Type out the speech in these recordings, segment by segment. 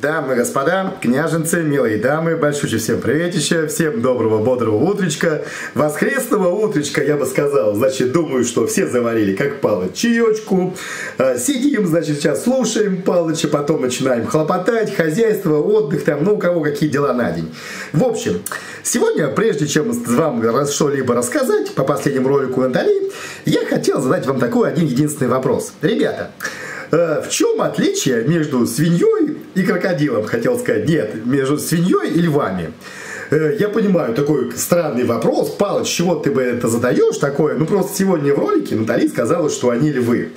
Дамы господа, княженцы, милые дамы, большущий всем приветище, всем доброго, бодрого утречка, воскресного утречка, я бы сказал. Значит, думаю, что все заварили, как Палыч, чаечку, а, сидим, значит, сейчас слушаем Палыча, потом начинаем хлопотать, хозяйство, отдых, там, ну, у кого какие дела на день. В общем, сегодня, прежде чем вам что-либо рассказать по последнему ролику Натали, я хотел задать вам такой один единственный вопрос. Ребята, Э, в чем отличие между свиньей и крокодилом, хотел сказать? Нет, между свиньей и львами. Э, я понимаю, такой странный вопрос. Палыч, чего ты бы это задаешь такое? Ну, просто сегодня в ролике Натали сказала, что они львы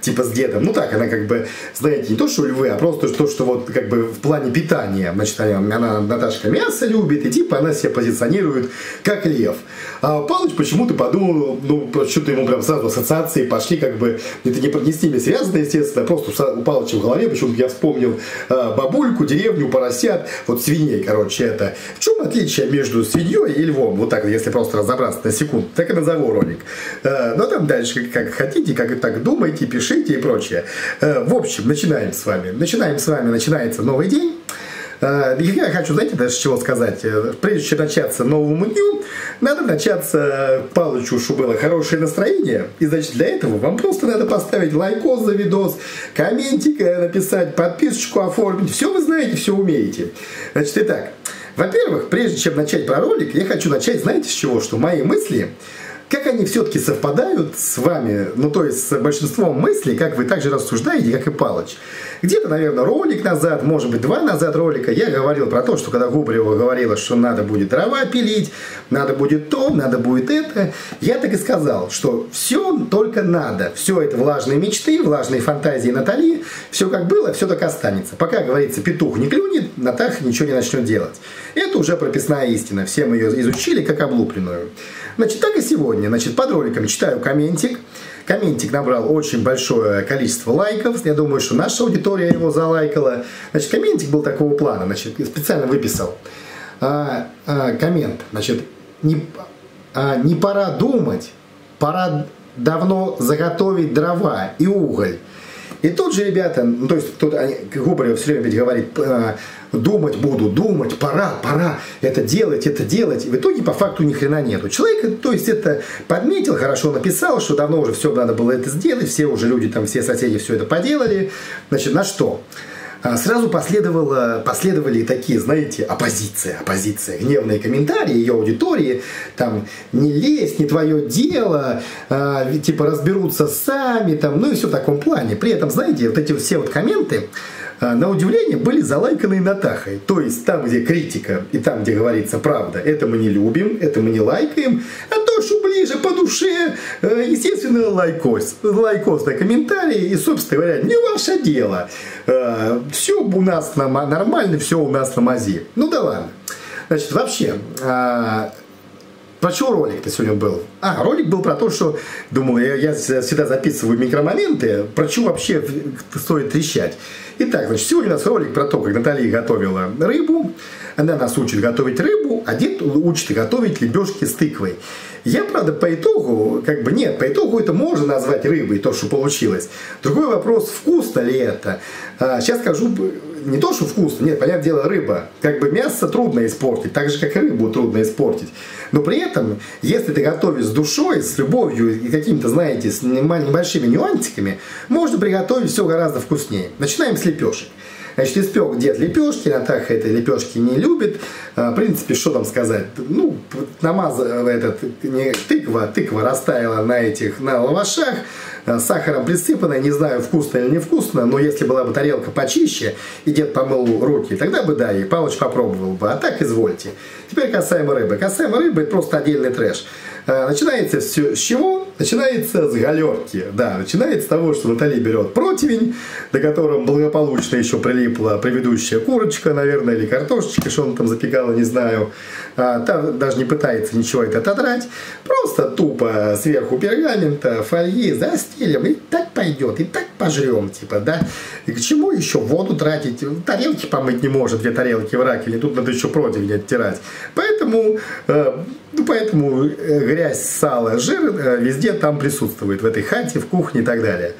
типа с дедом. Ну так, она как бы, знаете, не то, что львы, а просто то, что вот как бы в плане питания. Значит, она, Наташка мясо любит, и типа она себя позиционирует как лев. А Палыч почему-то подумал, ну, что-то ему прям сразу ассоциации пошли, как бы, это не, не с ними связано, естественно, просто у Палыча в голове, почему-то я вспомнил а, бабульку, деревню, поросят, вот свиней, короче, это. В чем отличие между свиньей и львом? Вот так, если просто разобраться на секунду, так и назову ролик. А, но там дальше, как, хотите, как так думаете, пишите пишите и прочее. Э, в общем, начинаем с вами. Начинаем с вами, начинается новый день. Э, я хочу, знаете, даже чего сказать. Э, прежде чем начаться новому дню, надо начаться Палычу, чтобы было хорошее настроение. И, значит, для этого вам просто надо поставить лайкос за видос, комментик написать, подписочку оформить. Все вы знаете, все умеете. Значит, итак, во-первых, прежде чем начать про ролик, я хочу начать, знаете, с чего? Что мои мысли как они все-таки совпадают с вами, ну то есть с большинством мыслей, как вы также рассуждаете, как и Палыч. Где-то, наверное, ролик назад, может быть, два назад ролика, я говорил про то, что когда Губарева говорила, что надо будет дрова пилить, надо будет то, надо будет это, я так и сказал, что все только надо. Все это влажные мечты, влажные фантазии Натали, все как было, все так останется. Пока, говорится, петух не клюнет, Натаха ничего не начнет делать. Это уже прописная истина, все мы ее изучили как облупленную. Значит, так и сегодня. Значит, под роликом читаю комментик. Комментик набрал очень большое количество лайков. Я думаю, что наша аудитория его залайкала. Значит, комментик был такого плана. Значит, специально выписал а, а, коммент. Значит, не, а, не пора думать, пора давно заготовить дрова и уголь. И тут же ребята, ну, то есть тут они, Губарев все время ведь говорит, «А, думать буду, думать, пора, пора это делать, это делать. И в итоге по факту ни хрена нету. Человек, то есть это подметил, хорошо написал, что давно уже все надо было это сделать, все уже люди там, все соседи все это поделали. Значит, на что? А, сразу последовало, последовали такие, знаете, оппозиция, оппозиция, гневные комментарии ее аудитории, там, не лезь, не твое дело, э, типа разберутся сами, там, ну и все в таком плане. При этом, знаете, вот эти все вот комменты, а, на удивление, были залайканы Натахой. То есть там, где критика и там, где говорится правда, это мы не любим, это мы не лайкаем, а ближе по душе, э, естественно, лайкос. Лайкос на комментарии и, собственно говоря, не ваше дело. Э, все у нас нормально, все у нас на мази. Ну да ладно. Значит, вообще, а, про что ролик-то сегодня был? А, ролик был про то, что, думал, я, я всегда записываю микромоменты, про что вообще стоит трещать. Итак, значит, сегодня у нас ролик про то, как Наталья готовила рыбу. Она нас учит готовить рыбу, а дед учит готовить лебешки с тыквой. Я, правда, по итогу, как бы нет, по итогу это можно назвать рыбой, то, что получилось. Другой вопрос, вкусно ли это. А, сейчас скажу не то, что вкусно, нет, понятное дело, рыба. Как бы мясо трудно испортить, так же, как и рыбу трудно испортить. Но при этом, если ты готовишь с душой, с любовью и какими-то, знаете, с небольшими нюансиками, можно приготовить все гораздо вкуснее. Начинаем с лепешек. Значит, испек дед лепешки, Натаха этой лепешки не любит. А, в принципе, что там сказать? Ну, намазал этот, не, тыква, тыква растаяла на этих, на лавашах, а, сахаром присыпана, не знаю, вкусно или невкусно, но если была бы тарелка почище, и дед помыл руки, тогда бы да, и Павлович попробовал бы, а так извольте. Теперь касаемо рыбы. Касаемо рыбы, это просто отдельный трэш. А, начинается все с чего? Начинается с галерки. Да, начинается с того, что Натали берет противень, до которого благополучно еще прилипла предыдущая курочка, наверное, или картошечка, что он там запекала, не знаю. А, та даже не пытается ничего это отодрать. Просто тупо сверху пергамента, фольги застелим, и так пойдет, и так пожрем, типа, да. И к чему еще воду тратить? Тарелки помыть не может, две тарелки в раке, или тут надо еще противень оттирать. Поэтому э, ну, поэтому э, грязь, сало, жир э, везде там присутствует, в этой хате, в кухне и так далее.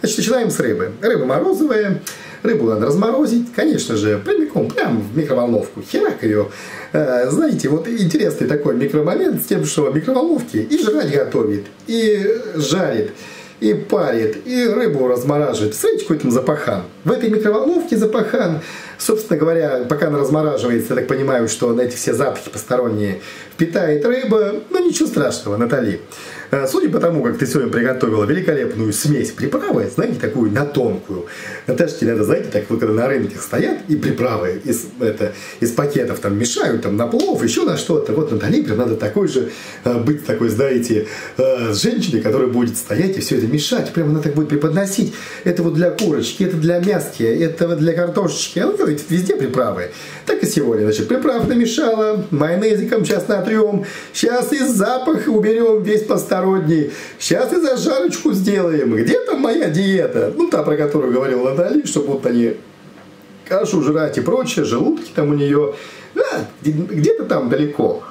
Значит, начинаем с рыбы. Рыба морозовая. Рыбу надо разморозить, конечно же, прямиком, прям в микроволновку. Херак ее. Знаете, вот интересный такой микромомент с тем, что микроволновки и жрать готовит, и жарит и парит, и рыбу размораживает. Смотрите, какой там запахан. В этой микроволновке запахан, собственно говоря, пока она размораживается, я так понимаю, что на эти все запахи посторонние впитает рыба. Ну, ничего страшного, Натали. Э, судя по тому, как ты сегодня приготовила великолепную смесь приправы, знаете, такую на тонкую. Наташке надо, знаете, так вот когда на рынке стоят и приправы из, это, из пакетов там мешают там на плов, еще на что-то. Вот Натали прям надо такой же э, быть такой, знаете, э, женщиной, которая будет стоять и все это мешать. Прям она так будет преподносить. Это вот для курочки, это для мяски, это вот для картошечки. А делает везде приправы. Так и сегодня, значит, приправ намешала, майонезиком сейчас натрем. Сейчас и запах уберем весь посторонний. Сейчас и зажарочку сделаем. Где там моя диета? Ну, та, про которую говорил Натали, чтобы вот они кашу жрать и прочее, желудки там у нее. Да, где-то там далеко.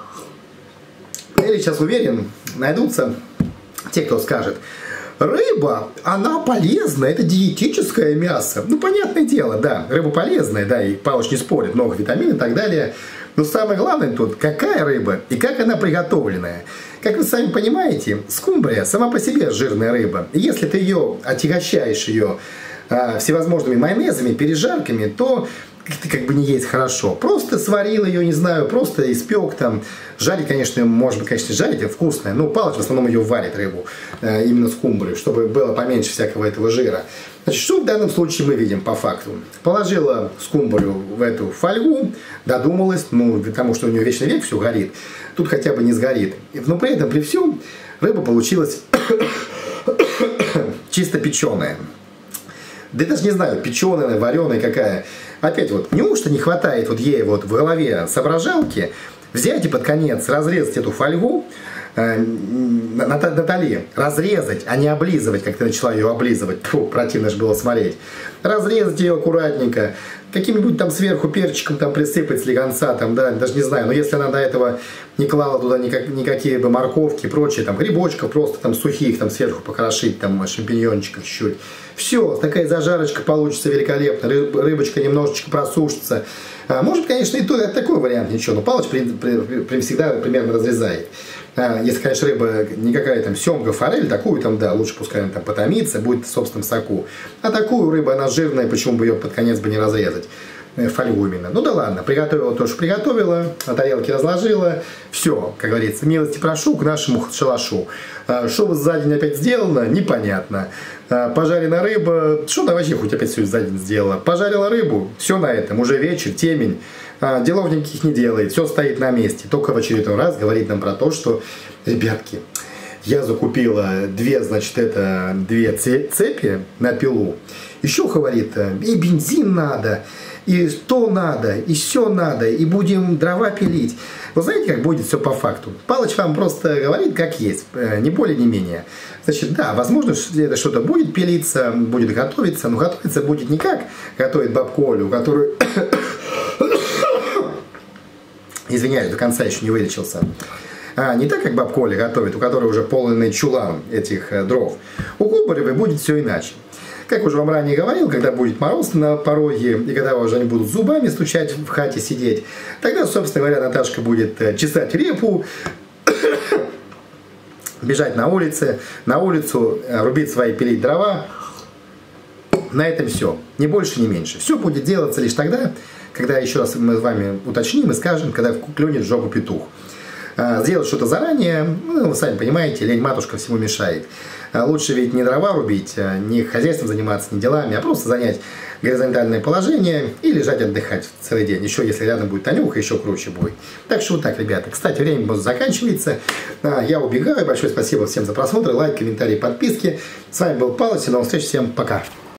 Я сейчас уверен, найдутся те, кто скажет, Рыба, она полезная, это диетическое мясо. Ну, понятное дело, да, рыба полезная, да, и Павлович не спорит, много витаминов и так далее. Но самое главное тут, какая рыба и как она приготовленная. Как вы сами понимаете, скумбрия сама по себе жирная рыба. И если ты ее отягощаешь ее а, всевозможными майонезами, пережарками, то ты как бы не есть хорошо. Просто сварил ее, не знаю, просто испек там. Жарить, конечно, может быть, конечно, жарить, это вкусное. Но палыч в основном ее варит рыбу, э, именно скумбрию, чтобы было поменьше всякого этого жира. Значит, что в данном случае мы видим по факту? Положила скумбрию в эту фольгу, додумалась, ну, потому что у нее вечный век все горит. Тут хотя бы не сгорит. Но при этом, при всем, рыба получилась чисто печеная. Да я даже не знаю, печеная, вареная какая. Опять вот, неужто не хватает вот ей вот в голове соображалки взять и под конец разрезать эту фольгу, э, Натали, разрезать, а не облизывать, как ты начала ее облизывать. Фу, противно же было смотреть. Разрезать ее аккуратненько, каким-нибудь там сверху перчиком там присыпать слегонца, там, да, даже не знаю, но если она до этого не клала туда никак, никакие бы морковки и прочее, там, грибочков просто там сухих, там, сверху покрошить, там, шампиньончиков чуть-чуть. Все, такая зажарочка получится великолепно, рыбочка немножечко просушится. А, может, конечно, и то, это такой вариант, ничего, но палыч при, при, при, всегда примерно разрезает. А, если, конечно, рыба никакая там семга, форель, такую там, да, лучше пускай она там потомится, будет в собственном соку. А такую рыбу, она жирная, почему бы ее под конец бы не разрезать? Э, фольгу именно. Ну да ладно, приготовила то, что приготовила, на тарелке разложила. Все, как говорится, милости прошу к нашему шалашу. А, что за день опять сделано, непонятно. А, пожарена рыба, что она вообще хоть опять все за день сделала? Пожарила рыбу, все на этом, уже вечер, темень. А, делов никаких не делает, все стоит на месте. Только в очередной раз говорит нам про то, что, ребятки, я закупила две, значит, это две цепи на пилу. Еще, говорит, и бензин надо, и то надо, и все надо, и будем дрова пилить. Вы знаете, как будет все по факту? Палыч вам просто говорит, как есть, э, не более, не менее. Значит, да, возможно, это что-то будет пилиться, будет готовиться, но готовиться будет не как готовит бабку Олю, которую... Извиняюсь, до конца еще не вылечился. А, не так, как бабка Оля готовит, у которой уже полный чулан этих э, дров. У Кубаревой будет все иначе. Как уже вам ранее говорил, когда будет мороз на пороге, и когда уже они будут зубами стучать в хате сидеть, тогда, собственно говоря, Наташка будет э, чесать репу, бежать на улице, на улицу, э, рубить свои, пилить дрова. На этом все. Ни больше, ни меньше. Все будет делаться лишь тогда, когда, еще раз мы с вами уточним и скажем, когда клюнет в жопу петух. А, сделать что-то заранее, ну, вы сами понимаете, лень матушка всему мешает. А лучше ведь не дрова рубить, а не хозяйством заниматься, не делами, а просто занять горизонтальное положение и лежать отдыхать целый день. Еще если рядом будет Танюха, еще круче будет. Так что вот так, ребята. Кстати, время заканчивается. Я убегаю. Большое спасибо всем за просмотр, лайк, комментарии, подписки. С вами был Павел. До новых встреч. Всем пока.